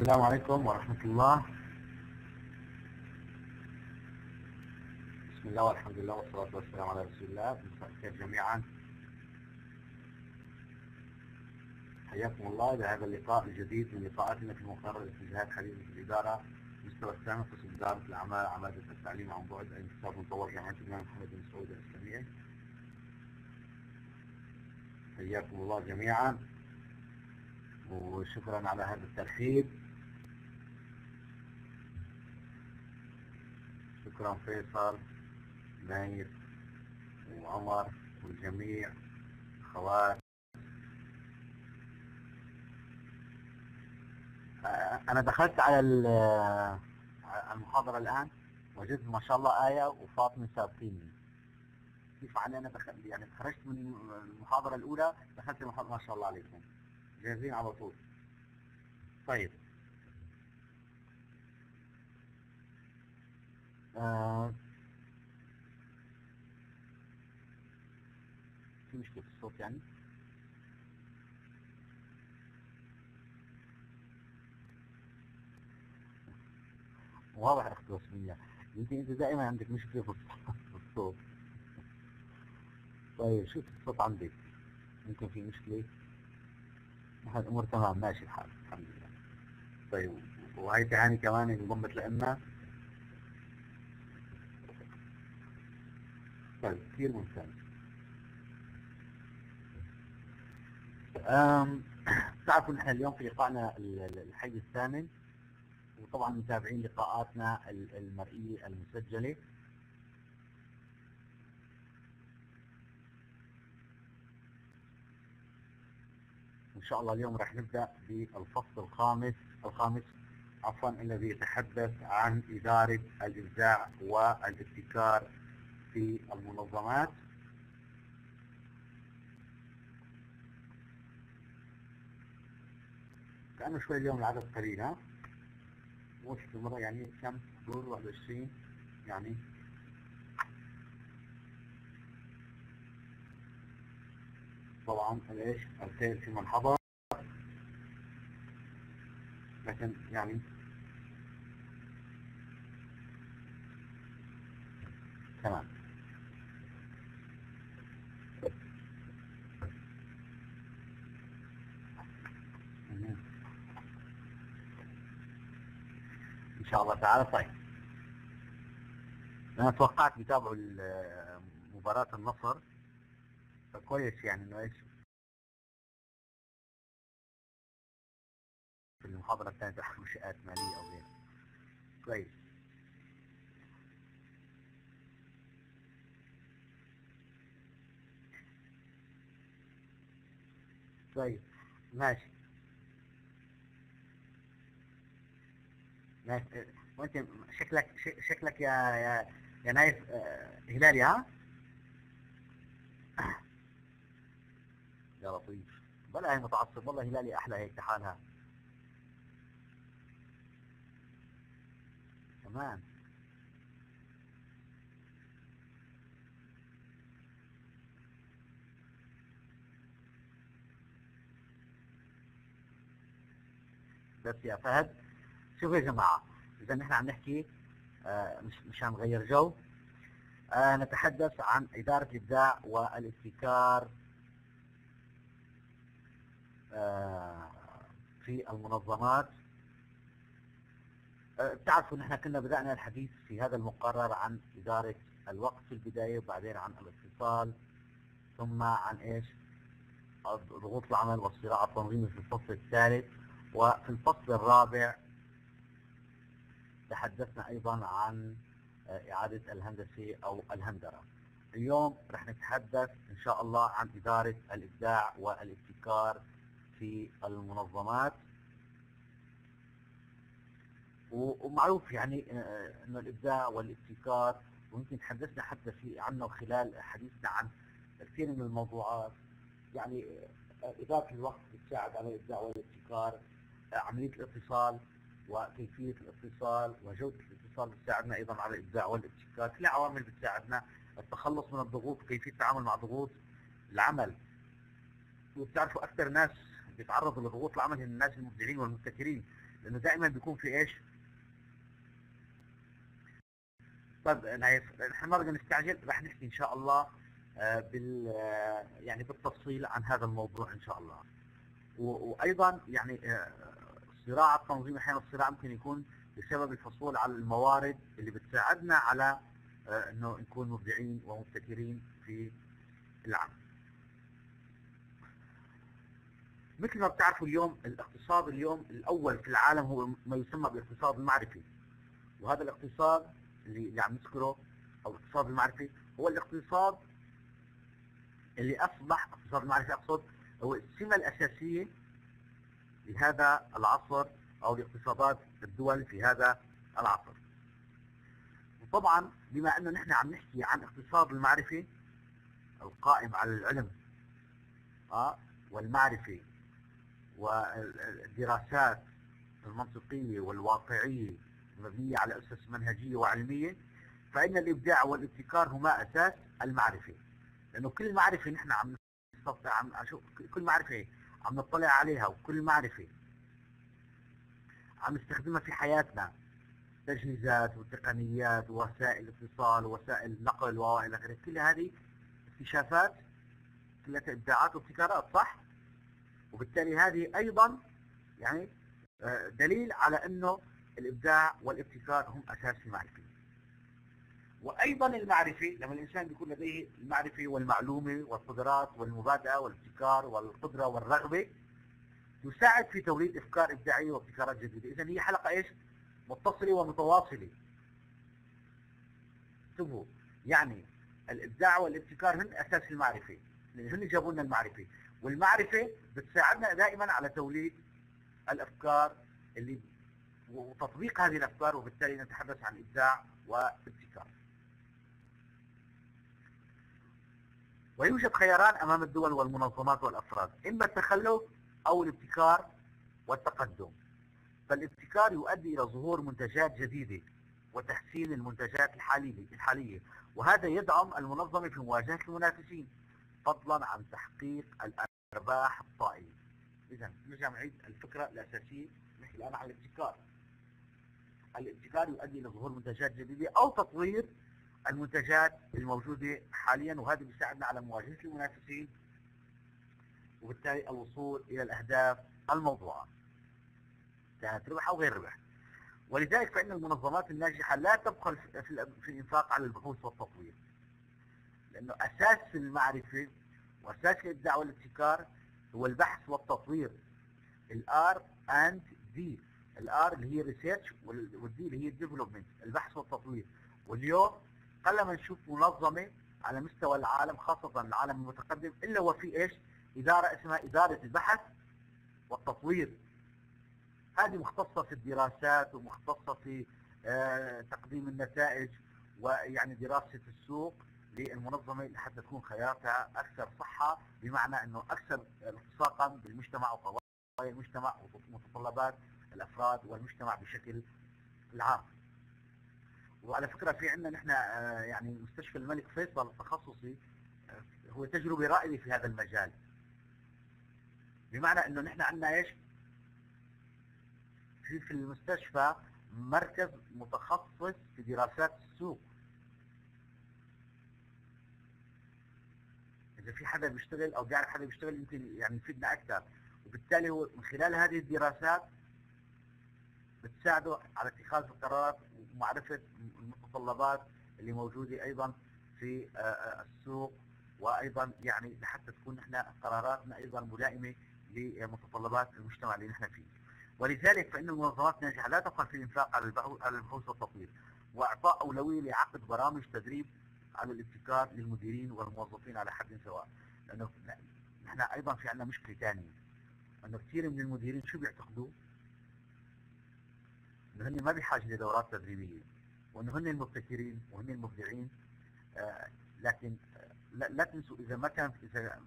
السلام عليكم ورحمة الله. بسم الله والحمد لله والصلاة والسلام على رسول الله. مساء الخير جميعا. حياكم الله بهذا اللقاء الجديد من لقاءاتنا في مقرر اتجاهات حديثة الإدارة. المستوى الثامن قسم إدارة الأعمال عمادة التعليم عن بعد. انتصاب مطور جامعة الإمام محمد بن سعود الإسلامية. حياكم الله جميعا. وشكرا على هذا الترحيب. شكرا فيصل نايف وعمر والجميع أخوات. أنا دخلت على المحاضرة الآن وجدت ما شاء الله آية وفاطمة سابقيني كيف عني أنا دخل يعني خرجت من المحاضرة الأولى دخلت المحاضرة ما شاء الله عليكم. جاهزين على طول. طيب. آه. في مشكلة في الصوت يعني. واضح اخت وسمية يمكن انت دائما عندك مشكلة في الصوت. طيب شوف الصوت عندك. يمكن في مشكلة؟ الأمور تمام ماشي الحال الحمد لله. طيب وهي تهاني كمان انضمت لنا طيب كثير ممتاز. تعرفوا نحن اليوم في لقائنا الحي الثامن وطبعا متابعين لقاءاتنا المرئية المسجلة. إن شاء الله اليوم راح نبدأ بالفصل الخامس الخامس عفوا الذي يتحدث عن إدارة الإبداع والابتكار في المنظمات. كأنه شوي اليوم العدد قليل ها؟ مش مرة يعني كم دور 21 يعني طبعا الايش الخير في من حضر. لكن يعني تمام. إن شاء الله تعالى. طيب. أنا توقعت بيتابعوا مباراة النصر. فكويس يعني إنه إيش؟ في المحاضرة الثانية تحت منشآت مالية أو غيره كويس. طيب. ماشي. وانت شكلك شكلك يا يا يا نايف هلالي ها؟ يا لطيف. بلا هي متعصب والله هلالي أحلى هيك حالها. كمان بس يا فهد شوفوا يا جماعة. إذا نحن عم نحكي آه مش مش عم نغير جو. آه نتحدث عن إدارة الإبداع والابتكار آه في المنظمات. بتعرفوا نحن كنا بدأنا الحديث في هذا المقرر عن إدارة الوقت في البداية وبعدين عن الاتصال ثم عن إيش؟ ضغوط العمل والصراع التنظيمي في الفصل الثالث وفي الفصل الرابع تحدثنا أيضا عن إعادة الهندسة أو الهندرة. اليوم رح نتحدث إن شاء الله عن إدارة الإبداع والابتكار في المنظمات. ومعروف يعني إنه الإبداع والابتكار ويمكن تحدثنا حتى في عنه خلال حديثنا عن كثير من الموضوعات. يعني إدارة الوقت بتساعد على الابداع والابتكار عملية الاتصال وكيفيه الاتصال وجودة الاتصال بتساعدنا أيضا على الإبداع والابتكار. كل عوامل بتساعدنا. التخلص من الضغوط وكيفيه التعامل مع ضغوط العمل. وبتعرفوا أكثر ناس بيتعرضوا لضغوط العمل هم الناس المبدعين والمبتكرين. لأنه دائما بيكون في إيش؟ طيب نايف نحن ما بدنا نستعجل رح نحكي إن شاء الله آه، بال آه، يعني بالتفصيل عن هذا الموضوع إن شاء الله. وأيضا يعني آه، صراع التنظيم أحيانا الصراع ممكن يكون بسبب الحصول على الموارد اللي بتساعدنا على إنه نكون مبدعين ومبتكرين في العمل. مثل ما بتعرفوا اليوم الاقتصاد اليوم الأول في العالم هو ما يسمى بالاقتصاد المعرفي. وهذا الاقتصاد اللي, اللي عم نذكره أو الاقتصاد المعرفي هو الاقتصاد اللي أصبح اقتصاد المعرفي أقصد هو السمة الأساسية لهذا العصر أو لاقتصادات الدول في هذا العصر. وطبعا بما أنه نحن عم نحكي عن اقتصاد المعرفي القائم على العلم آه والمعرفه والدراسات المنطقية والواقعية مبنيه على أسس منهجية وعلمية فإن الإبداع والابتكار هما أساس المعرفة. لأنه كل معرفة نحن عم نستطيع عم كل معرفة عم نطلع عليها وكل معرفة. عم نستخدمها في حياتنا. تجهيزات وتقنيات ووسائل اتصال ووسائل نقل والى اخره كل هذه اكتشافات كلها ابداعات وابتكارات صح؟ وبالتالي هذه أيضا يعني آه، دليل على إنه الإبداع والابتكار هم أساس المعرفه وأيضا المعرفة لما الإنسان بيكون لديه المعرفة والمعلومة والقدرات والمبادئة والابتكار والقدرة والرغبة يساعد في توليد إفكار ابداعيه وابتكارات جديدة. اذا هي حلقة إيش؟ متصلة ومتواصلة. انتبهوا. يعني الإبداع والابتكار هن أساس المعرفة. لأن هن جابوا لنا المعرفة. والمعرفة بتساعدنا دائما على توليد الأفكار اللي وتطبيق هذه الأفكار وبالتالي نتحدث عن إبداع وابتكار. ويوجد خياران أمام الدول والمنظمات والأفراد إما التخلف أو الابتكار والتقدم. فالابتكار يؤدي إلى ظهور منتجات جديدة وتحسين المنتجات الحاليه الحالية. وهذا يدعم المنظمة في مواجهة المنافسين فضلا عن تحقيق الأرباح الطائلة. اذا نرجع نعيد الفكرة الأساسية نحكي الآن عن الابتكار. الابتكار يؤدي إلى ظهور منتجات جديدة أو تطوير المنتجات الموجودة حاليا وهذا بيساعدنا على مواجهة المنافسين وبالتالي الوصول إلى الأهداف الموضوعة. كانت ربح أو غير ربح. ولذلك فإن المنظمات الناجحة لا تبخل في الإنفاق على البحوث والتطوير. لأنه أساس المعرفة وأساس الإبداع والابتكار هو البحث والتطوير. ال R and D ال R اللي هي research وال D اللي هي ال development البحث والتطوير. واليوم قلما نشوف منظمة على مستوى العالم خاصة العالم المتقدم إلا وفي إيش؟ إدارة اسمها إدارة البحث والتطوير هذه مختصة في الدراسات ومختصة في آه تقديم النتائج ويعني دراسة السوق للمنظمة لحتى تكون خياراتها أكثر صحة بمعنى إنه أكثر التصاقا بالمجتمع وقضايا المجتمع ومتطلبات الأفراد والمجتمع بشكل العام. وعلى فكرة في عندنا نحن آه، يعني مستشفى الملك فيصل التخصصي آه، هو تجربه رائده في هذا المجال. بمعنى إنه نحن عندنا إيش؟ في في المستشفى مركز متخصص في دراسات السوق. إذا في حدا بيشتغل أو بيعرف حدا بيشتغل يمكن يعني يفيدنا أكثر وبالتالي هو من خلال هذه الدراسات بتساعده على اتخاذ القرارات ومعرفة المتطلبات اللي موجودة أيضا في آه، آه، السوق وأيضا يعني لحتى تكون نحن قراراتنا أيضا ملائمة لمتطلبات المجتمع اللي نحن فيه. ولذلك فإن المنظمات الناجحة لا تبخل في الإنفاق على البحوث والتطوير. وإعطاء أولوية لعقد برامج تدريب على الابتكار للمديرين والموظفين على حد سواء. لأنه نحن أيضا في عندنا مشكلة ثانية أنه كثير من المديرين شو بيعتقدوا؟ إنه هن ما بحاجه لدورات تدريبية وإنه هن المبتكرين وهن المبدعين آه لكن آه لا, تنسوا إذا ما كان إذا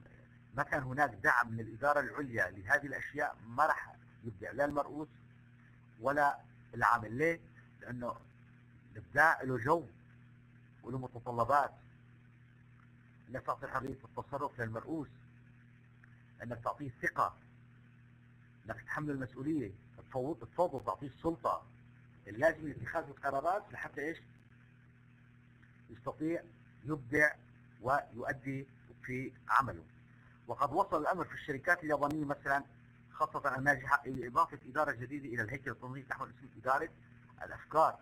ما كان هناك دعم من الإدارة العليا لهذه الأشياء ما راح يبدع لا المرؤوس ولا العامل. ليه؟ لأنه الإبداع له جو وله متطلبات. انك تعطي حرية التصرف للمرؤوس انك تعطيه ثقة إنك تحمل المسؤولية تفوض تفوض وتعطيه السلطة. اللازمة لاتخاذ القرارات لحتى إيش يستطيع يبدع ويؤدي في عمله وقد وصل الأمر في الشركات اليابانية مثلا خاصة الناجحة إلى إضافة إدارة جديدة إلى الهيكل التنظيمي تحمل اسم إدارة الأفكار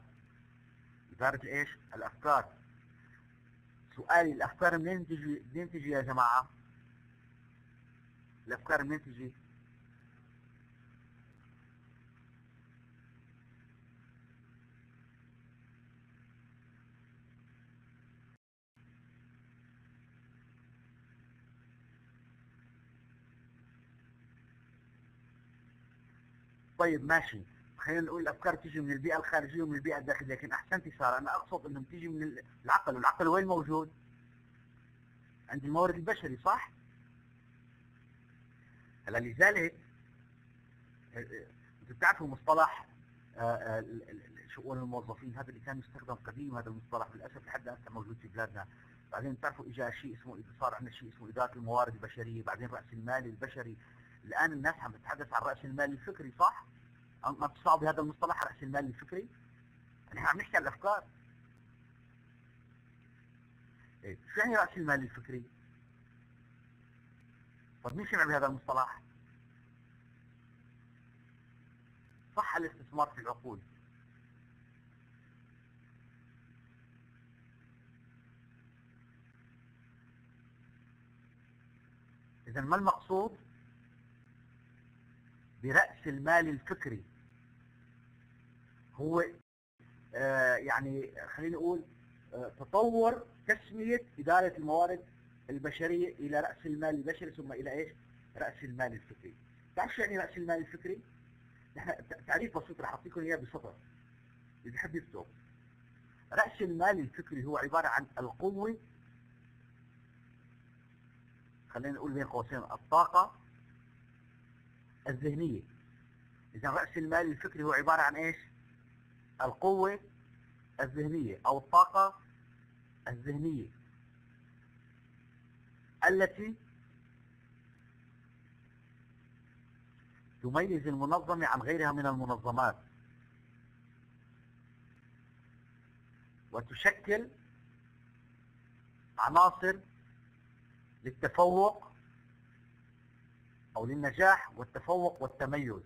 إدارة إيش؟ الأفكار سؤالي الأفكار منين تجي منين تجي يا جماعة؟ الأفكار منين تجي؟ طيب ماشي. خلينا نقول الأفكار تيجي من البيئة الخارجية ومن البيئة الداخلية. لكن احسنتي ساره أنا أقصد انه بتيجي من العقل. والعقل وين موجود؟ عند المورد البشري صح؟ هلا لذلك أنتم بتعرفوا مصطلح آه، آه، شؤون الموظفين هذا اللي كان يستخدم قديم هذا المصطلح للأسف لحد الآن موجود في بلادنا. بعدين بتعرفوا اجى شيء اسمه صار عندنا شيء اسمه إدارة الموارد البشرية بعدين رأس المال البشري. الآن الناس عم تتحدث عن رأس المال الفكري صح؟ ما بتسمعوا بهذا المصطلح رأس المال الفكري؟ نحن عم نحكي عن الأفكار. إيه؟ شو يعني رأس المال الفكري؟ طيب مين سمع بهذا المصطلح؟ صح الاستثمار في العقول إذا ما المقصود؟ برأس المال الفكري هو آه يعني خلينا نقول آه تطور تسمية إدارة الموارد البشرية إلى رأس المال البشري ثم إلى إيش؟ رأس المال الفكري تعرف شو يعني رأس المال الفكري؟ نحن تعريف بسيط رح أعطيكم إياه بسطر إذا بحب يكتب رأس المال الفكري هو عبارة عن القوة خلينا نقول بين قوسين الطاقة الذهنية. إذا رأس المال الفكري هو عبارة عن إيش؟ القوة الذهنية أو الطاقة الذهنية. التي تميز المنظمة عن غيرها من المنظمات. وتشكل عناصر للتفوق أو للنجاح والتفوق والتميز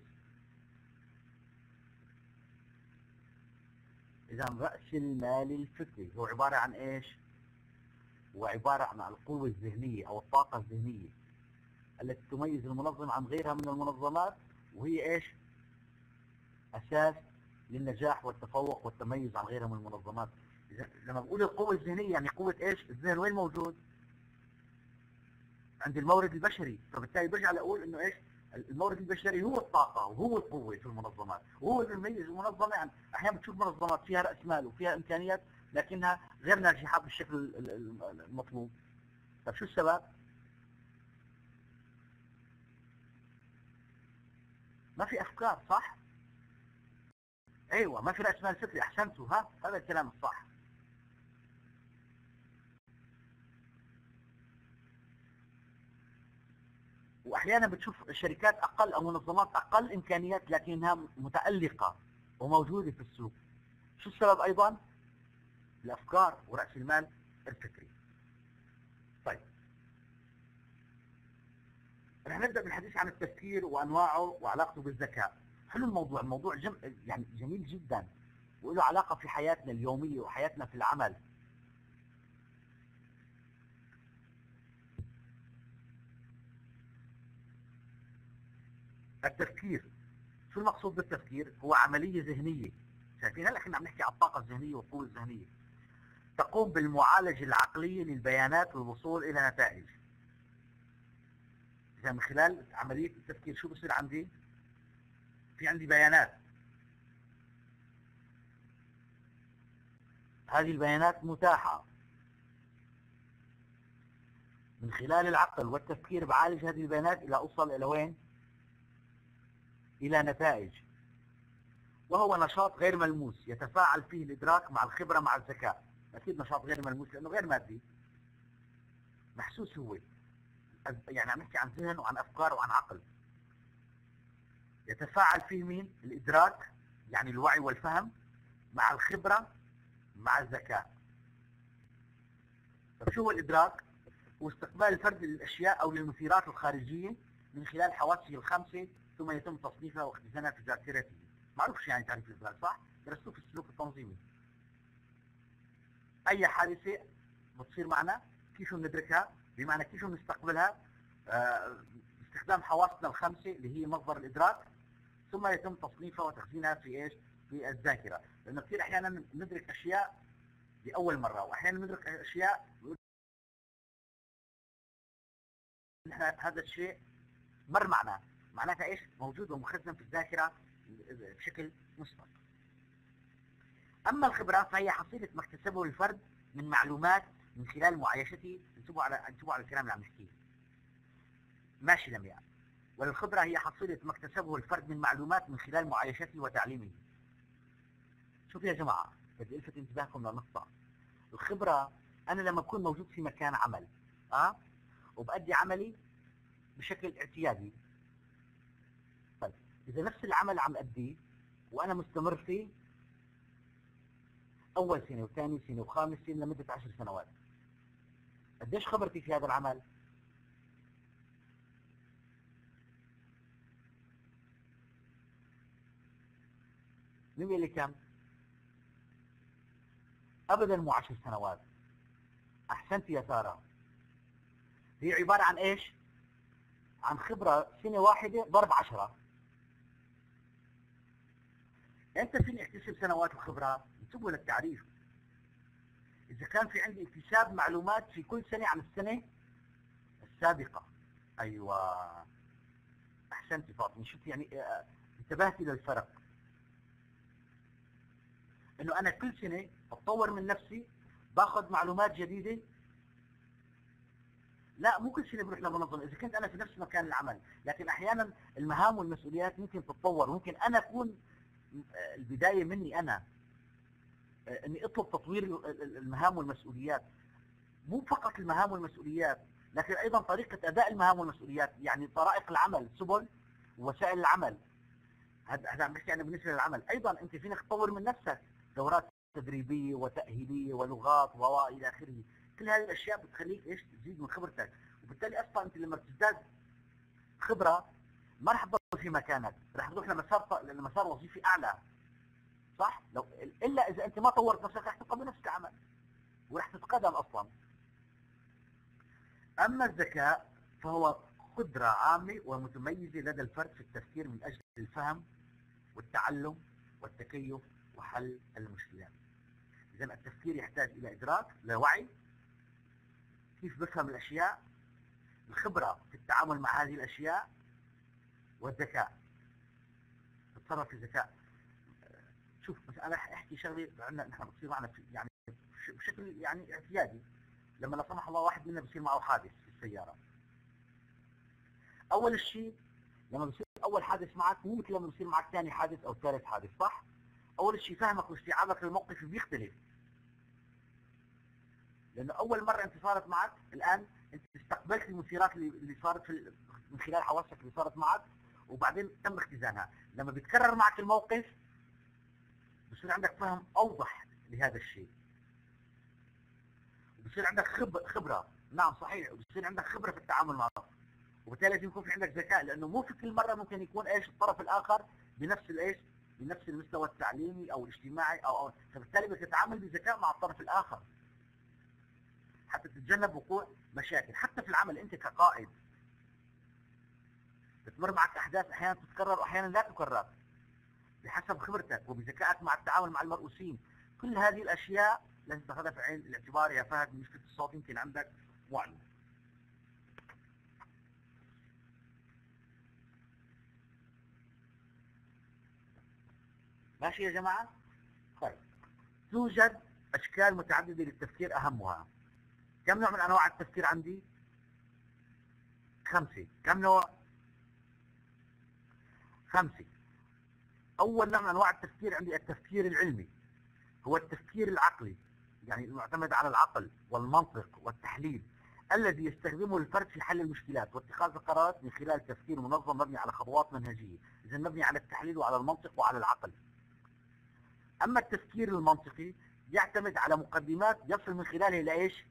إذا رأس المال الفكري هو عبارة عن إيش؟ هو عبارة عن القوة الذهنية أو الطاقة الذهنية التي تميز المنظمة عن غيرها من المنظمات وهي إيش؟ أساس للنجاح والتفوق والتميز عن غيرها من المنظمات لما بقول القوة الذهنية يعني قوة إيش؟ الذهن وين موجود؟ عند المورد البشري. فبالتالي برجع لأقول إنه إيش؟ المورد البشري هو الطاقة وهو القوة في المنظمات. وهو اللي بيميز المنظمه يعني أحيانا بتشوف منظمات فيها رأس مال وفيها إمكانيات لكنها غير ناجحة بالشكل المطلوب. طيب شو السبب؟ ما في أفكار صح؟ أيوه ما في رأس مال فكري. أحسنتوا ها؟ هذا الكلام الصح. وأحيانا بتشوف شركات أقل أو منظمات أقل إمكانيات لكنها متألقة وموجودة في السوق. شو السبب أيضا؟ الأفكار ورأس المال الفكري. طيب. رح نبدأ بالحديث عن التفكير وأنواعه وعلاقته بالذكاء. حلو الموضوع الموضوع جم... يعني جميل جدا وله علاقة في حياتنا اليومية وحياتنا في العمل. التفكير. شو المقصود بالتفكير؟ هو عملية ذهنية. شايفين؟ هلا إحنا عم نحكي عن الطاقة الذهنية والقوة الذهنية. تقوم بالمعالجة العقلية للبيانات والوصول إلى نتائج. إذا من خلال عملية التفكير شو بصير عندي؟ في عندي بيانات. هذه البيانات متاحة. من خلال العقل والتفكير بعالج هذه البيانات إلى أوصل إلى وين؟ إلى نتائج. وهو نشاط غير ملموس يتفاعل فيه الإدراك مع الخبرة مع الذكاء. أكيد نشاط غير ملموس لأنه غير مادي. محسوس هو. يعني عم نحكي عن ذهن وعن أفكار وعن عقل. يتفاعل فيه مين؟ الإدراك يعني الوعي والفهم مع الخبرة مع الذكاء. طيب شو هو الإدراك؟ هو استقبال الفرد للأشياء أو للمثيرات الخارجية من خلال حواسه الخمسة ثم يتم تصنيفها واختزانها في ذاكرته. معروف شو يعني تعريف الإدراك صح؟ درستوه في السلوك التنظيمي. أي حادثة بتصير معنا كيف ندركها؟ بمعنى كيف نستقبلها؟ آه، باستخدام حواسنا الخمسة اللي هي مصدر الإدراك ثم يتم تصنيفها وتخزينها في إيش؟ في الذاكرة. لأنه كثير أحيانا ندرك أشياء لأول مرة وأحيانا ندرك أشياء هذا الشيء مر معنا. معناتها إيش؟ موجود ومخزن في الذاكرة بشكل مسبق أما الخبرة فهي حصيلة ما اكتسبه الفرد من معلومات من خلال معايشته انتبهوا على انتبهوا على الكلام اللي عم نحكيه ماشي لمياء والخبرة هي حصيلة ما اكتسبه الفرد من معلومات من خلال معايشته وتعليمه. شوف يا جماعة بدي الفت انتباهكم لنقطة. الخبرة أنا لما أكون موجود في مكان عمل آه وبأدي عملي بشكل اعتيادي إذا نفس العمل عم أديه وأنا مستمر فيه أول سنة وثاني سنة وخامس سنة لمدة عشر سنوات. قديش خبرتي في هذا العمل؟ مين اللي كم؟ أبدا مو عشر سنوات. أحسنت يا سارة. هي عبارة عن إيش؟ عن خبرة سنة واحدة ضرب عشرة. أنت فيني اكتسب سنوات وخبرات انتبهوا للتعريف إذا كان في عندي اكتساب معلومات في كل سنة عن السنة السابقة. أيوه. احسنتي فاطمة. شفت يعني آه، انتبهتي للفرق إنه أنا كل سنة أتطور من نفسي باخذ معلومات جديدة. لا مو كل شيء بروح لمنظمه إذا كنت أنا في نفس مكان العمل لكن أحيانا المهام والمسؤوليات ممكن تتطور. ممكن أنا أكون البداية مني أنا إني أطلب تطوير المهام والمسؤوليات. مو فقط المهام والمسؤوليات لكن أيضا طريقة أداء المهام والمسؤوليات يعني طرائق العمل سبل وسائل العمل. هذا عم بحكي أنا بالنسبة للعمل. أيضا أنت فينك تطور من نفسك. دورات تدريبية وتأهيلية ولغات والى آخره. كل هذه الأشياء بتخليك إيش؟ تزيد من خبرتك. وبالتالي أصلا أنت لما بتزداد خبرة ما رح تضل في مكانك. رح تروح لمسار لمسار وظيفي أعلى. صح؟ لو إلا إذا أنت ما طورت نفسك رح تبقى بنفس العمل ورح تتقدم أصلا. أما الذكاء فهو قدرة عامة ومتميزة لدى الفرد في التفكير من أجل الفهم والتعلم والتكيف وحل المشكلات. إذا التفكير يحتاج إلى إدراك لوعي كيف بفهم الأشياء الخبرة في التعامل مع هذه الأشياء والذكاء. تتصرف في ذكاء شوف بس أنا أحكي شغلة عندنا نحن بتصير معنا يعني بشكل يعني اعتيادي. لما لا سمح الله واحد منا بصير معه حادث في السيارة. أول شيء لما بصير أول حادث معك مو مثل لما بصير معك ثاني حادث أو ثالث حادث صح؟ أول شيء فهمك واستيعابك للموقف بيختلف. لأنه أول مرة أنت صارت معك الآن أنت استقبلت المثيرات اللي صارت في من خلال حواسك اللي صارت معك وبعدين تم اختزانها لما بيتكرر معك الموقف بصير عندك فهم أوضح لهذا الشيء. بصير عندك خبرة. نعم صحيح. بصير عندك خبرة في التعامل معه. وبالتالي لازم يكون في عندك ذكاء لأنه مو في كل مرة ممكن يكون إيش؟ الطرف الآخر بنفس الإيش؟ بنفس المستوى التعليمي أو الاجتماعي أو أو فبالتالي بدك تتعامل بذكاء مع الطرف الآخر. حتى تتجنب وقوع مشاكل. حتى في العمل أنت كقائد بتمر معك أحداث أحيانا تتكرر واحيانا لا تكرر. بحسب خبرتك وبذكائك مع التعامل مع المرؤوسين. كل هذه الأشياء لازم تاخذها في عين الاعتبار يا فهد مشكله الصوت يمكن عندك معلم ماشي يا جماعة؟ طيب. توجد أشكال متعددة للتفكير أهمها. كم نوع من أنواع التفكير عندي؟ خمسة. كم نوع خمسة. أول نوع من أنواع التفكير عندي التفكير العلمي هو التفكير العقلي يعني المعتمد على العقل والمنطق والتحليل الذي يستخدمه الفرد في حل المشكلات واتخاذ القرارات من خلال تفكير منظم مبني على خطوات منهجية إذا مبني على التحليل وعلى المنطق وعلى العقل. أما التفكير المنطقي يعتمد على مقدمات يصل من خلالها إلى إيش؟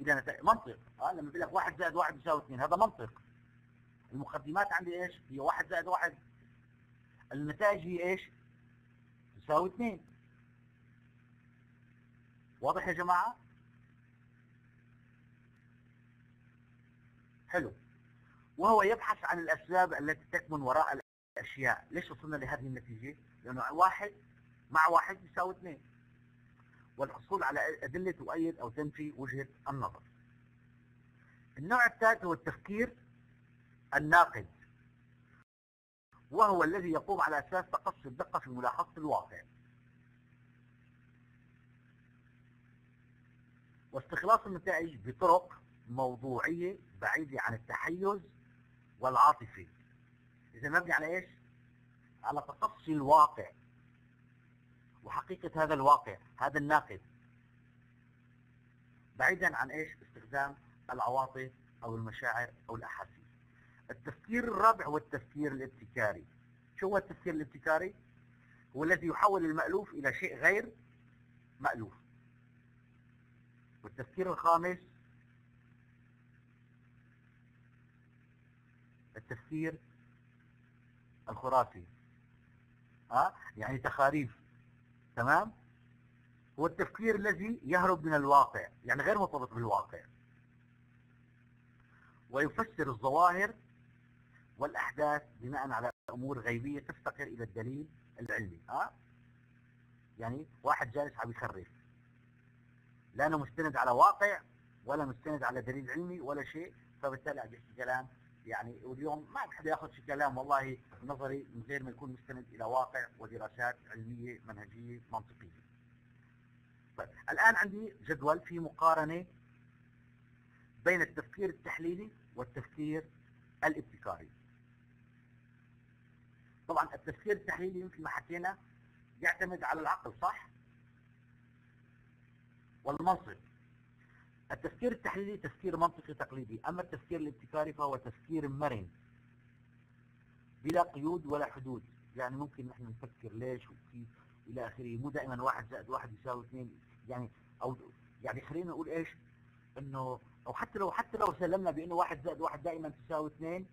إلى نتائج منطق. آه لما بقول لك واحد زائد واحد يساوي اثنين هذا منطق. المقدمات عندي إيش؟ هي واحد زائد واحد النتائج هي إيش؟ تساوي اثنين واضح يا جماعة؟ حلو وهو يبحث عن الأسباب التي تكمن وراء الأشياء ليش وصلنا لهذه النتيجة؟ لأنه واحد مع واحد يساوي اثنين والحصول على أدلة تؤيد أو تنفي وجهة النظر النوع الثالث هو التفكير الناقد وهو الذي يقوم على أساس تقصي الدقة في ملاحظة الواقع. واستخلاص النتائج بطرق موضوعية بعيدة عن التحيز والعاطفة. إذا مبني على إيش؟ على تقصي الواقع. وحقيقة هذا الواقع هذا الناقد. بعيدا عن إيش؟ استخدام العواطف أو المشاعر أو الأحاسيس. التفكير الرابع هو التفكير الابتكاري. شو هو التفكير الابتكاري؟ هو الذي يحول المألوف إلى شيء غير مألوف. والتفكير الخامس التفكير الخرافي ها؟ يعني تخاريف. تمام؟ هو التفكير الذي يهرب من الواقع يعني غير مرتبط بالواقع. ويفسر الظواهر والأحداث بناء على أمور غيبية تفتقر إلى الدليل العلمي ها يعني واحد جالس عم يخرف لا أنه مستند على واقع ولا مستند على دليل علمي ولا شيء فبالتالي عم يحكي كلام يعني واليوم ما حدا ياخذ شيء كلام والله نظري من غير ما يكون مستند إلى واقع ودراسات علمية منهجية منطقية. طيب الآن عندي جدول في مقارنة بين التفكير التحليلي والتفكير الابتكاري. طبعا التفكير التحليلي مثل ما حكينا يعتمد على العقل صح؟ والمنطق التفكير التحليلي تفكير منطقي تقليدي أما التفكير الابتكاري فهو تفكير مرن بلا قيود ولا حدود. يعني ممكن نحن نفكر ليش وكيف إلى آخره. مو دائما واحد زائد واحد يساوي اثنين يعني أو يعني خلينا نقول إيش؟ إنه أو حتى لو حتى لو سلمنا بإنه واحد زائد واحد دائما تساوي اثنين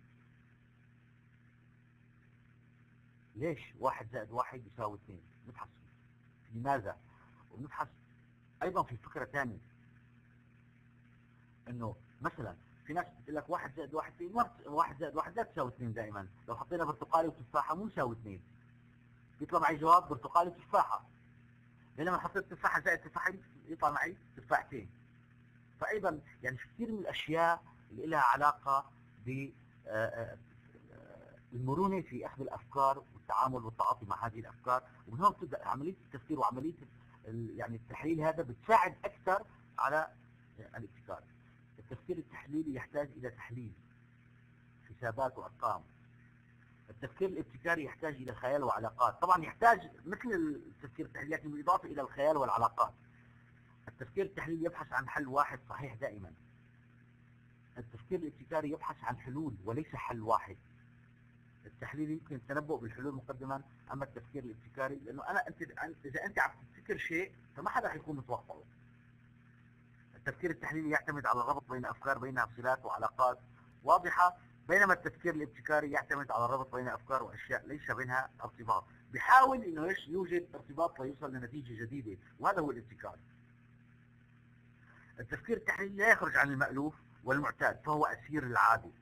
ليش واحد زائد واحد يساوي اثنين؟ نبحث لماذا؟ ونبحث أيضا في فكرة ثانية. إنه مثلا في ناس بتقول لك واحد زائد واحد اثنين واحد زائد واحد لا تساوي اثنين دائما. لو حطينا برتقالي وتفاحة مو يساوي اثنين. يطلع معي جواب برتقالي وتفاحة. بينما حطيت تفاحه زائد تفاحه يطلع معي تفاحتين. فايضا يعني في كثير من الأشياء اللي لها علاقة ب آه، آه، المرونة في أخذ الأفكار والتعامل والتعاطي مع هذه الأفكار ومن هون بتبدأ عملية التفكير وعملية يعني التحليل هذا بتساعد أكثر على الابتكار. التفكير التحليلي يحتاج إلى تحليل حسابات وأرقام. التفكير الابتكاري يحتاج إلى خيال وعلاقات. طبعا يحتاج مثل التفكير التحليلي لكن بالإضافة إلى الخيال والعلاقات. التفكير التحليلي يبحث عن حل واحد صحيح دائما. التفكير الابتكاري يبحث عن حلول وليس حل واحد. التحليل يمكن التنبؤ بالحلول مقدما أما التفكير الابتكاري لأنه أنا أنت إذا أنت عم تفكر شيء فما حدا حيكون متوقعه التفكير التحليلي يعتمد على الربط بين أفكار بينها صلات وعلاقات واضحة بينما التفكير الابتكاري يعتمد على الربط بين أفكار وأشياء ليس بينها ارتباط. بيحاول إنه إيش؟ يوجد ارتباط ليوصل لنتيجة جديدة وهذا هو الابتكار. التفكير التحليلي لا يخرج عن المألوف والمعتاد فهو أسير العادي.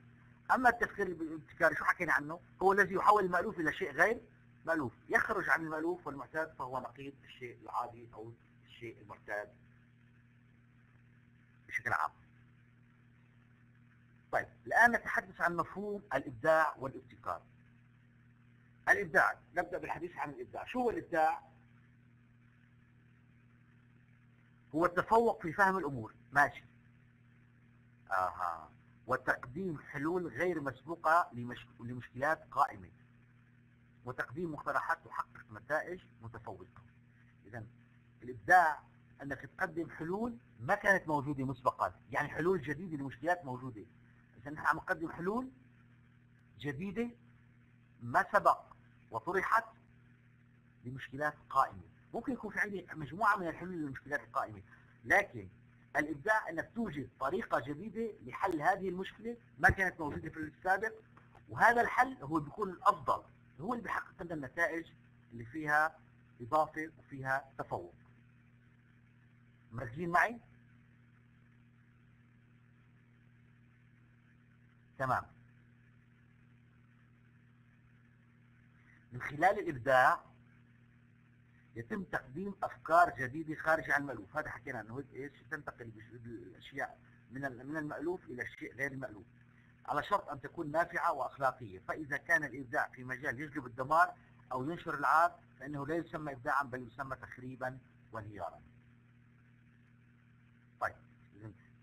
أما التفكير الابتكاري شو حكينا عنه هو الذي يحول المألوف إلى شيء غير مألوف. يخرج عن المألوف والمعتاد فهو نقيض الشيء العادي أو الشيء المعتاد بشكل عام. طيب الآن نتحدث عن مفهوم الإبداع والابتكار. الإبداع نبدأ بالحديث عن الإبداع. شو هو الإبداع؟ هو التفوق في فهم الأمور. ماشي. آها وتقديم حلول غير مسبوقة لمش... لمشكلات قائمة. وتقديم مقترحات تحقق نتائج متفوقة. إذا الإبداع أنك تقدم حلول ما كانت موجودة مسبقا. يعني حلول جديدة لمشكلات موجودة. اذا نحن عم نقدم حلول جديدة ما سبق وطرحت لمشكلات قائمة. ممكن يكون في عندي مجموعة من الحلول للمشكلات القائمة. لكن الإبداع أنك توجد طريقة جديدة لحل هذه المشكلة ما كانت موجودة في السابق وهذا الحل هو بيكون الأفضل هو اللي بيحقق لنا النتائج اللي فيها إضافة وفيها تفوق مركزين معي؟ تمام من خلال الإبداع يتم تقديم أفكار جديدة خارج عن المألوف. هذا حكينا أنه إيش؟ تنتقل الأشياء من من المألوف إلى الشيء غير المألوف. على شرط أن تكون نافعة وأخلاقية. فإذا كان الإبداع في مجال يجلب الدمار أو ينشر العار فإنه لا يسمى إبداعا بل يسمى تخريبا وانهيارا. طيب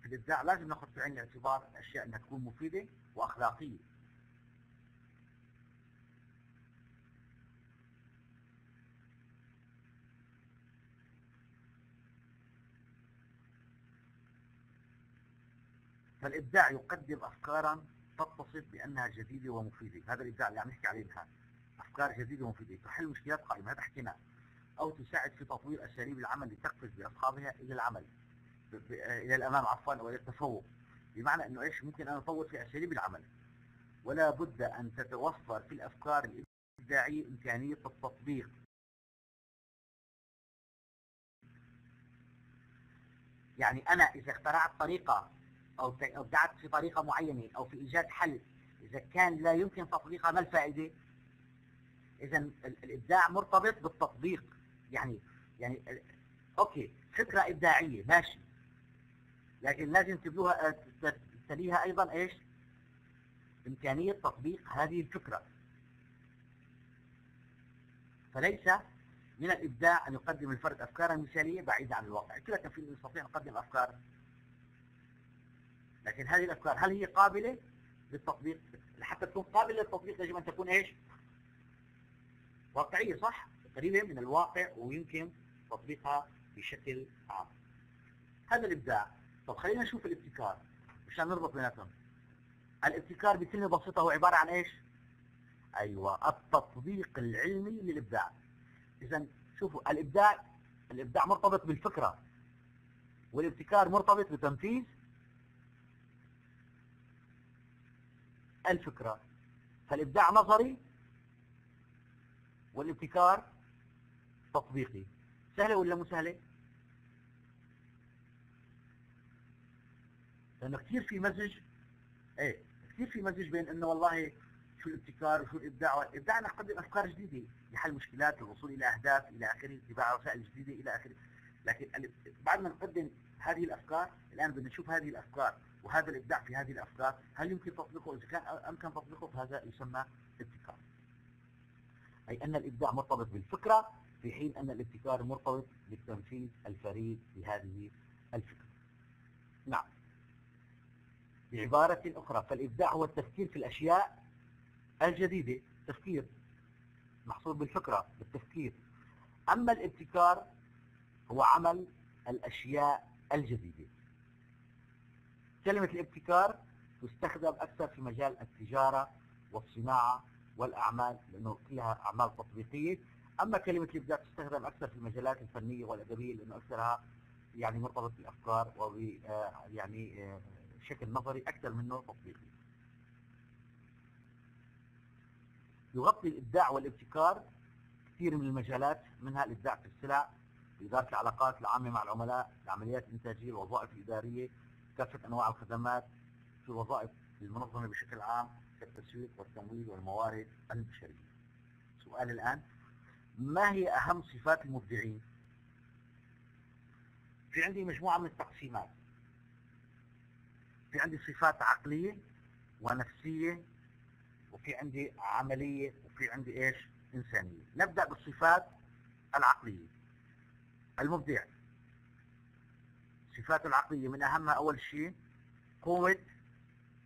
في الإبداع لازم ناخذ في عين الاعتبار الأشياء أنها تكون مفيدة وأخلاقية. فالإبداع يقدم أفكارا تتصف بأنها جديدة ومفيدة. هذا الإبداع اللي عم نحكي عليه الآن. أفكار جديدة ومفيدة. تحل مشكلات قائمة هذا حكيناه أو تساعد في تطوير أساليب العمل لتقفز بأصحابها إلى العمل. إلى الأمام عفوا وإلى التفوق. بمعنى أنه إيش؟ ممكن أن نطور في أساليب العمل. ولا بد أن تتوفر في الأفكار الإبداعية إمكانية التطبيق. يعني أنا إذا اخترعت طريقة أو ابدعت في طريقة معينة أو في إيجاد حل. إذا كان لا يمكن تطبيقها ما الفائدة؟ إذا الإبداع مرتبط بالتطبيق. يعني يعني أوكي فكرة إبداعية ماشي. لكن لازم تبلوها تليها أيضا إيش؟ إمكانية تطبيق هذه الفكرة. فليس من الإبداع أن يقدم الفرد أفكارا مثالية بعيدة عن الواقع. كلا كان في نستطيع نقدم أفكار. لكن هذه الأفكار هل هي قابلة للتطبيق؟ حتى تكون قابلة للتطبيق يجب أن تكون إيش؟ واقعية صح؟ قريبة من الواقع ويمكن تطبيقها بشكل عام. هذا الإبداع. طب خلينا نشوف الابتكار مشان نربط بيناتهم. الابتكار بكلمة بسيطة هو عبارة عن إيش؟ أيوة التطبيق العلمي للإبداع. إذا شوفوا الإبداع الإبداع مرتبط بالفكرة والابتكار مرتبط بتنفيذ الفكرة فالإبداع نظري والابتكار تطبيقي. سهلة ولا مو سهلة؟ لأنه كثير في مزج إيه كثير في مزج بين إنه والله شو الابتكار وشو الإبداع. الابداع نقدم أفكار جديدة لحل مشكلات للوصول إلى أهداف إلى آخره اتباع وسائل جديدة إلى آخره. لكن بعد ما نقدم هذه الأفكار الآن بدنا نشوف هذه الأفكار. وهذا الإبداع في هذه الأفكار هل يمكن تطبيقه؟ إذا كان أمكن تطبيقه فهذا يسمى ابتكار. أي أن الإبداع مرتبط بالفكرة في حين أن الابتكار مرتبط بالتنفيذ الفريد لهذه الفكرة. نعم. بعبارة أخرى فالإبداع هو التفكير في الأشياء الجديدة. تفكير. محصور بالفكرة بالتفكير. أما الابتكار هو عمل الأشياء الجديدة. كلمة الابتكار تستخدم أكثر في مجال التجارة والصناعة والأعمال لأنه كلها أعمال تطبيقية. أما كلمة الإبداع تستخدم أكثر في المجالات الفنية والأدبية لأنه أكثرها يعني مرتبط بالأفكار و آه، يعني آه، شكل نظري أكثر منه تطبيقي. يغطي الإبداع والابتكار كثير من المجالات منها الإبداع في السلع إدارة العلاقات العامة مع العملاء العمليات الإنتاجية الوظائف الإدارية. كافة أنواع الخدمات في الوظائف المنظمة بشكل عام كالتسويق والتمويل والموارد البشرية. سؤال الآن ما هي أهم صفات المبدعين؟ في عندي مجموعة من التقسيمات. في عندي صفات عقلية ونفسية وفي عندي عملية وفي عندي إيش؟ إنسانية. نبدأ بالصفات العقلية. المبدع. صفاته العقلية من أهمها أول شيء قوة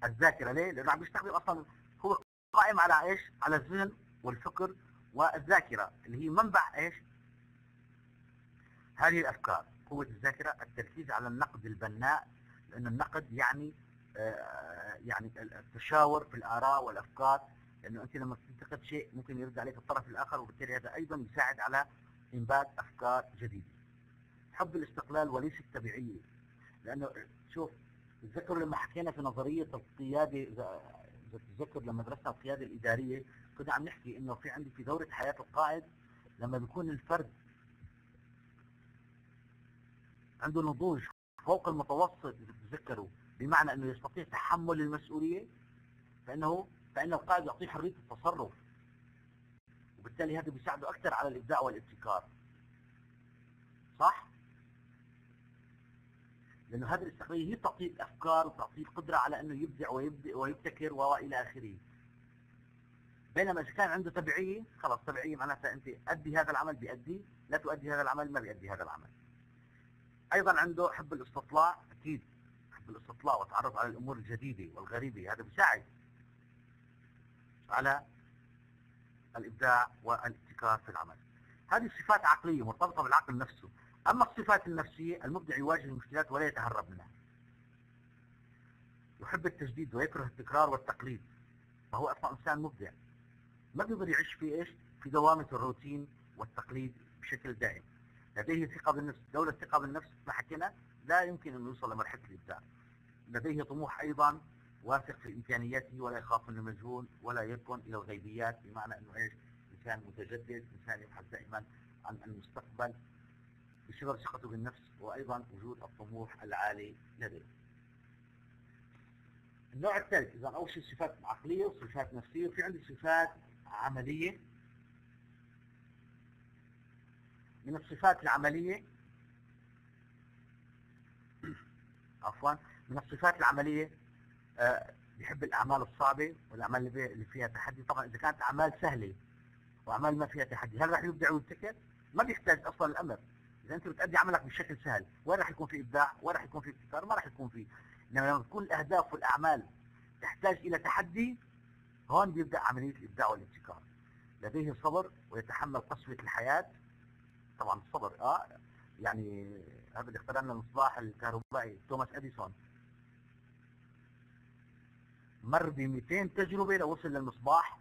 الذاكرة ليه؟ لأنه عم بيستخدم أصلا هو قائم على إيش؟ على الذهن والفكر والذاكرة اللي هي منبع إيش؟ هذه الأفكار قوة الذاكرة التركيز على النقد البناء لأن النقد يعني آه، يعني التشاور في الآراء والأفكار لأنه أنت لما تنتقد شيء ممكن يرد عليك الطرف الآخر وبالتالي هذا أيضا يساعد على إنبات أفكار جديدة. حب الاستقلال وليس التبعية. لأنه شوف تذكروا لما حكينا في نظرية القيادة إذا تتذكر لما درسنا القيادة الإدارية كنا عم نحكي إنه في عندي في دورة حياة القائد لما بيكون الفرد عنده نضوج فوق المتوسط اذا تتذكروا بمعنى إنه يستطيع تحمل المسؤولية فإنه فإن القائد يعطيه حرية التصرف. وبالتالي هذا بيساعده أكثر على الإبداع والابتكار. صح؟ لأنه هذه الاستقلاليه هي بتعطيه الأفكار وتعطيه القدرة على أنه يبدع ويبدع ويبتكر وإلى آخره. بينما إذا كان عنده تبعية خلاص تبعية معناتها أنت أدي هذا العمل بيأدي لا تؤدي هذا العمل ما بيأدي هذا العمل. أيضا عنده حب الاستطلاع أكيد حب الاستطلاع والتعرف على الأمور الجديدة والغريبة هذا بيساعد على الإبداع والابتكار في العمل. هذه صفات عقلية مرتبطة بالعقل نفسه. أما الصفات النفسية المبدع يواجه المشكلات ولا يتهرب منها. يحب التجديد ويكره التكرار والتقليد فهو أصلا إنسان مبدع. ما بيقدر يعيش في إيش؟ في دوامة الروتين والتقليد بشكل دائم. لديه ثقة بالنفس دولة الثقه بالنفس ما حكينا لا يمكن أن يوصل لمرحلة الإبداع. لديه طموح أيضا واثق في إمكانياته ولا يخاف من المجهول ولا يكون إلى الغيبيات بمعنى أنه إيش؟ إنسان متجدد إنسان يبحث دائما عن المستقبل. بسبب ثقته بالنفس وأيضا وجود الطموح العالي لديه. النوع الثالث إذا اول شيء صفات عقلية وصفات نفسية وفي عندي صفات عملية. من الصفات العملية عفوا من الصفات العملية آه، بيحب الأعمال الصعبة والأعمال اللي فيها تحدي. طبعا إذا كانت أعمال سهلة وأعمال ما فيها تحدي هل راح يبدع ويبتكر؟ ما بيحتاج أصلا الأمر. إذا أنت بتأدي عملك بشكل سهل وين راح يكون في إبداع؟ وين راح يكون في ابتكار؟ ما راح يكون في إنما لما تكون الأهداف والأعمال تحتاج إلى تحدي هون بيبدأ عملية الإبداع والابتكار. لديه صبر ويتحمل قسوة الحياة. طبعا الصبر آه يعني هذا اللي اخترع لنا المصباح الكهربائي توماس أديسون. مر ب 200 تجربة لوصل للمصباح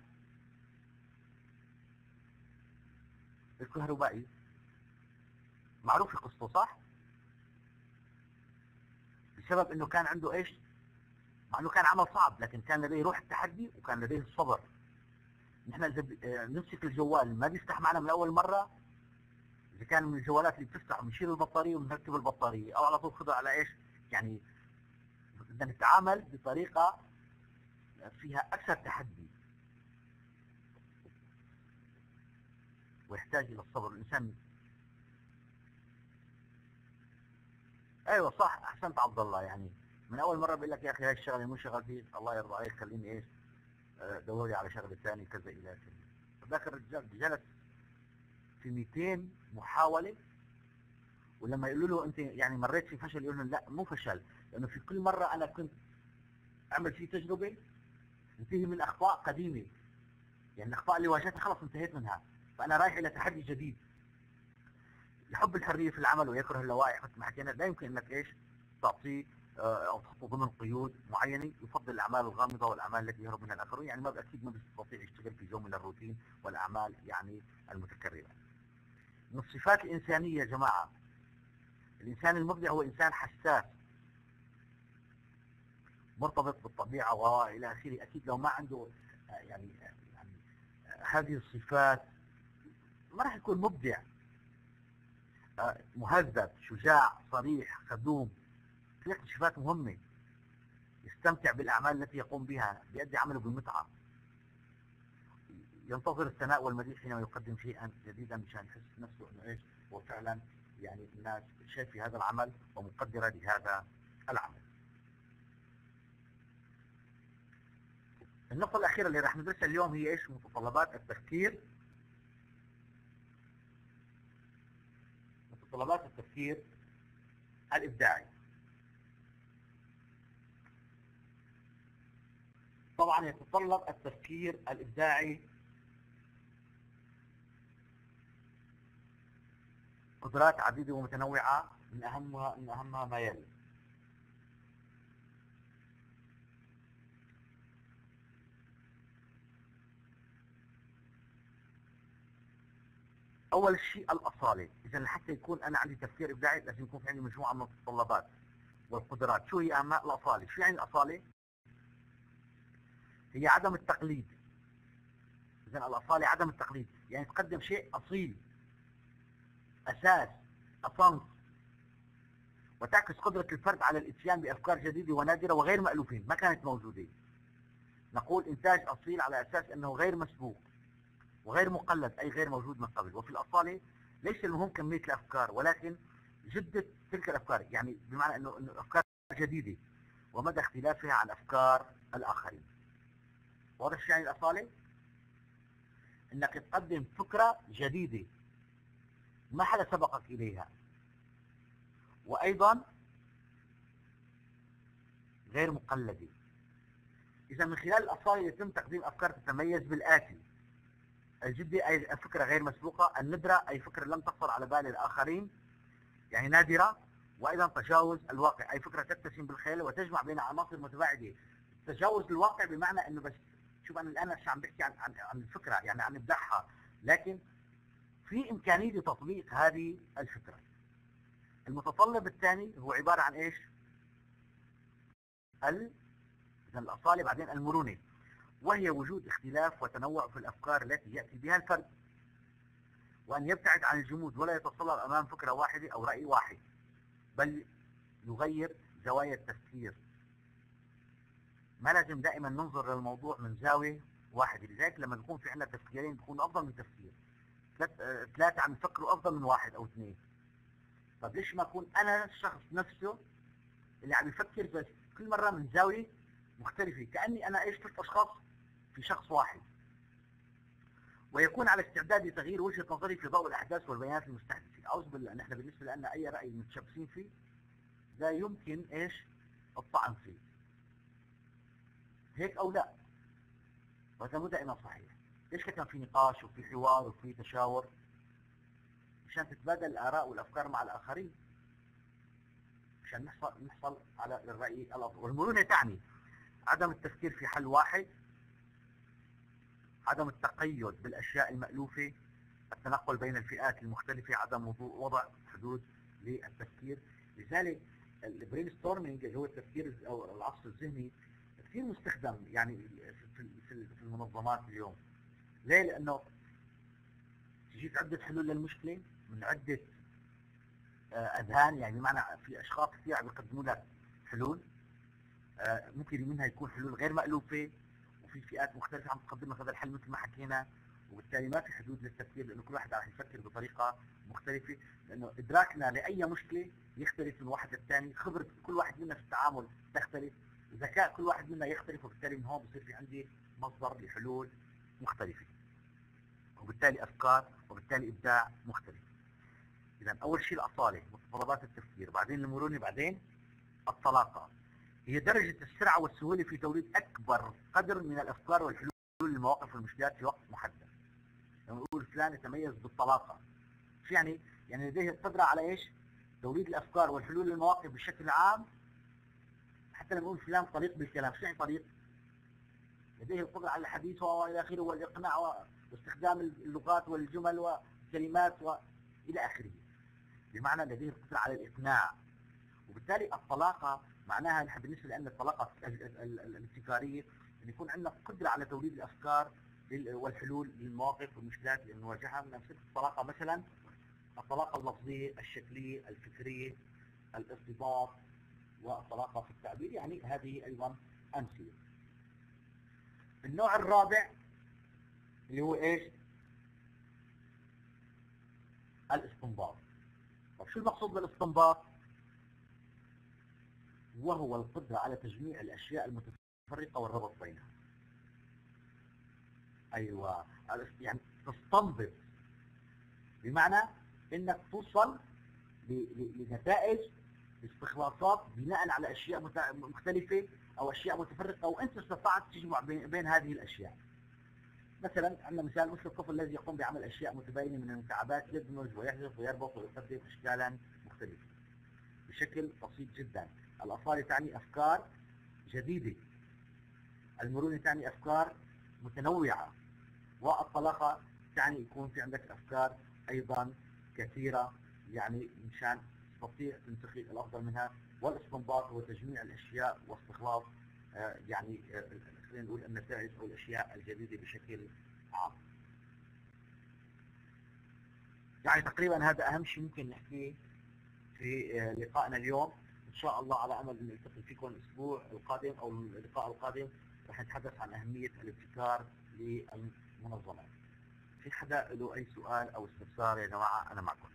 الكهربائي. معروف قصته صح؟ بسبب إنه كان عنده إيش؟ مع إنه كان عمل صعب لكن كان لديه روح التحدي وكان لديه الصبر. نحن إذا آه، نمسك الجوال ما بيفتح معنا من أول مرة. إذا كان من الجوالات اللي بتفتح بنشيل البطارية وبنركب البطارية. أو على طول خذها على إيش؟ يعني بدنا نتعامل بطريقة فيها أكثر تحدي. ويحتاج إلى الصبر. الإنسان أيوه صح أحسنت عبد الله. يعني من أول مرة بقول لك يا أخي هاي الشغلة مو شغل فيه الله يرضى عليك خليني إيش؟ آه، دور لي على شغلة ثانية كذا إلى آخره. ذاك الرجال جلس في 200 محاولة ولما يقولوا له أنت يعني مريت في فشل يقول لهم لا مو فشل لأنه في كل مرة أنا كنت أعمل فيه تجربة انتهي من أخطاء قديمة. يعني الأخطاء اللي واجهتها خلص انتهيت منها. فأنا رايح إلى تحدي جديد. يحب الحرية في العمل ويكره اللوائح مثل ما حكينا لا يمكن إنك إيش؟ تعطيه آه، أو تحطه ضمن قيود معينة يفضل الأعمال الغامضة والأعمال التي يهرب منها الآخرون. يعني ما أكيد ما بيستطيع يشتغل في جو من الروتين والأعمال يعني المتكررة. من الصفات الإنسانية يا جماعة الإنسان المبدع هو إنسان حساس مرتبط بالطبيعة وإلى آخره. أكيد لو ما عنده آه، يعني يعني آه، هذه الصفات ما راح يكون مبدع. مهذب شجاع صريح خدوم في صفات مهمة يستمتع بالأعمال التي يقوم بها بيأدي عمله بمتعة ينتظر الثناء والمديح حينما يقدم شيئا جديدا مشان يحس نفسه إنه إيش هو فعلا يعني الناس شايف في هذا العمل ومقدرة لهذا العمل. النقطة الأخيرة اللي راح ندرسها اليوم هي إيش؟ متطلبات التفكير متطلبات التفكير الإبداعي. طبعا يتطلب التفكير الإبداعي قدرات عديدة ومتنوعة من أهمها من أهمها ما يلي. أول شيء الأصالة. إذا حتى يكون أنا عندي تفكير إبداعي لازم يكون في عندي مجموعة من المتطلبات والقدرات. شو هي أهمها الأصالة. شو يعني الأصالة؟ هي عدم التقليد. إذا الأصالة عدم التقليد. يعني تقدم شيء أصيل. أساس. أصنف وتعكس قدرة الفرد على الإتيان بأفكار جديدة ونادرة وغير مألوفين. ما كانت موجودة. نقول إنتاج أصيل على أساس أنه غير مسبوق. وغير مقلد أي غير موجود من قبل. وفي الأصالة ليس المهم كمية الأفكار ولكن جدة تلك الأفكار. يعني بمعنى أنه أفكار جديدة ومدى اختلافها عن أفكار الآخرين. واضح شو يعني الأصالة؟ إنك تقدم فكرة جديدة ما حدا سبقك إليها. وأيضا غير مقلدة. إذا من خلال الاصالة يتم تقديم أفكار تتميز بالآتي. الجدية أي فكرة غير مسبوقة. الندرة أي فكرة لم تخطر على بال الآخرين. يعني نادرة. وأيضا تجاوز الواقع. أي فكرة تتسم بالخيال وتجمع بين عناصر متباعدة. تجاوز الواقع بمعنى إنه بس شوف أنا الآن مش عم بحكي عن عن, عن الفكرة يعني عن ابداعها لكن في إمكانية تطبيق هذه الفكرة. المتطلب الثاني هو عبارة عن إيش؟ ال اذا الأصالة بعدين المرونة. وهي وجود اختلاف وتنوع في الأفكار التي يأتي بها الفرد وأن يبتعد عن الجمود ولا يتصلب أمام فكرة واحدة أو رأي واحد بل يغير زوايا التفكير. ما لازم دائما ننظر للموضوع من زاوية واحدة لذلك لما يكون في عندنا تفكيرين بيكون أفضل من تفكير. ثلاثة عم يفكروا أفضل من واحد أو اثنين. طب ليش ما أكون أنا الشخص نفسه اللي عم يفكر بس كل مرة من زاوية مختلفة؟ كأني أنا إيش ثلاث أشخاص في شخص واحد. ويكون على استعداد لتغيير وجهة نظري في ضوء الأحداث والبيانات المستحدثة. أعوذ بالله. نحن بالنسبة لنا أي رأي متشبثين فيه لا يمكن إيش؟ الطعن فيه. هيك أو لا؟ وهذا مو دائما صحيح. ليش كان في نقاش وفي حوار وفي تشاور؟ مشان تتبادل الآراء والأفكار مع الآخرين. مشان نحصل نحصل على الرأي الأفضل. والمرونة تعني عدم التفكير في حل واحد عدم التقيد بالأشياء المألوفة التنقل بين الفئات المختلفة عدم وضع حدود للتفكير. لذلك ال brainstorming اللي هو التفكير أو العصف الذهني كثير مستخدم يعني في في المنظمات اليوم. ليه؟ لأنه تجيك عدة حلول للمشكلة من عدة آه، أذهان. يعني بمعنى في أشخاص كثير عم يقدموا لك حلول آه، ممكن منها يكون حلول غير مألوفة وفي فئات مختلفة عم تقدم هذا الحل مثل ما حكينا وبالتالي ما في حدود للتفكير لأنه كل واحد راح يفكر بطريقة مختلفة. لأنه إدراكنا لأي مشكلة يختلف من واحد للثاني خبرة كل واحد منا في التعامل تختلف ذكاء كل واحد منا يختلف وبالتالي من هون بصير في عندي مصدر لحلول مختلفة. وبالتالي أفكار وبالتالي إبداع مختلف. إذا أول شيء الأصالة متطلبات التفكير بعدين المرونة بعدين الطلاقة. هي درجة السرعة والسهولة في توليد أكبر قدر من الأفكار والحلول للمواقف والمشكلات في وقت محدد لما نقول فلان يتميز بالطلاقة شو يعني؟ يعني لديه القدرة على إيش؟ توليد الأفكار والحلول للمواقف بشكل عام حتى لما نقول فلان طريق بالكلام شو يعني طريق؟ لديه القدرة على الحديث وإلى آخره والإقناع واستخدام اللغات والجمل والكلمات والى آخره. بمعنى لديه القدرة على الإقناع. وبالتالي الطلاقة معناها نحن بالنسبة لنا الطلاقة الابتكارية إن يكون عندنا قدرة على توليد الأفكار والحلول للمواقف والمشكلات اللي نواجهها من أمثلة الطلاقة مثلا الطلاقة اللفظية، الشكلية، الفكرية، الارتباط، والطلاقة في التعبير يعني هذه أيضا أمثلة. النوع الرابع اللي هو إيش؟ الاستنباط. طب شو المقصود بالإستنباط؟ وهو القدرة على تجميع الأشياء المتفرقة والربط بينها. أيوة. يعني تستنبط. بمعنى إنك توصل لنتائج استخلاصات بناء على أشياء مختلفة أو أشياء متفرقة وأنت استطعت تجمع بين هذه الأشياء. مثلا عندنا مثال مثل الطفل الذي يقوم بعمل أشياء متباينة من المكعبات يدمج ويحذف ويربط ويستخدم اشكالا مختلفة بشكل بسيط جدا. الاصاله تعني أفكار جديدة المرونة تعني أفكار متنوعة والطلاقه تعني يكون في عندك أفكار أيضا كثيرة يعني مشان تستطيع تنتخب الأفضل منها والإستنباط هو تجميع الأشياء واستخلاص آه، يعني آه، خلينا نقول النتائج أو الأشياء الجديدة بشكل عام. يعني تقريبا هذا أهم شيء ممكن نحكيه في آه، لقائنا اليوم إن شاء الله على أمل أن نلتقي فيكم الأسبوع القادم أو اللقاء القادم رح نتحدث عن أهمية الابتكار للمنظمات. في حدا له أي سؤال أو استفسار يا جماعة أنا معكم.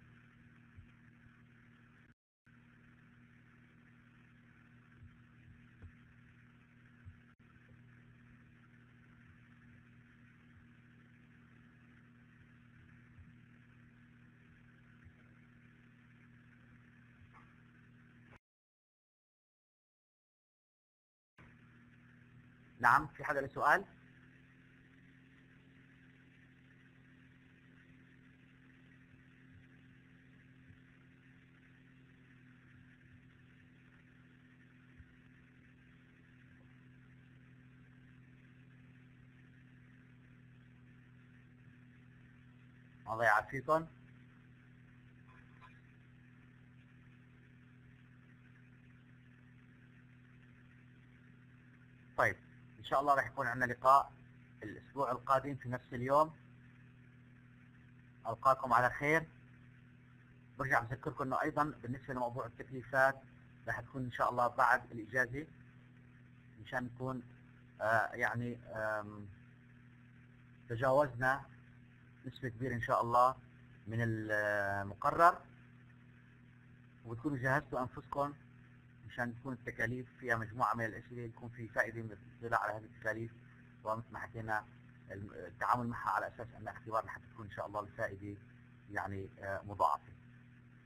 نعم في حدا له سؤال؟ الله يعافيكم طيب ان شاء الله راح يكون عندنا لقاء الأسبوع القادم في نفس اليوم. ألقاكم على خير. برجع بذكركم إنه أيضا بالنسبة لموضوع التكليفات راح تكون إن شاء الله بعد الإجازة مشان نكون آه يعني تجاوزنا نسبة كبيرة إن شاء الله من المقرر. وبتكونوا جهزتوا أنفسكم مشان تكون التكاليف فيها مجموعة من الأسئلة يكون في فائدة من الاطلاع على هذه التكاليف ومثل ما حكينا التعامل معها على أساس أنها اختبار لحتى تكون إن شاء الله الفائدة يعني آه، مضاعفة.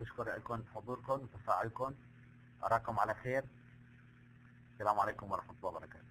بشكر لكم حضوركم وتفاعلكم أراكم على خير. السلام عليكم ورحمة الله وبركاته.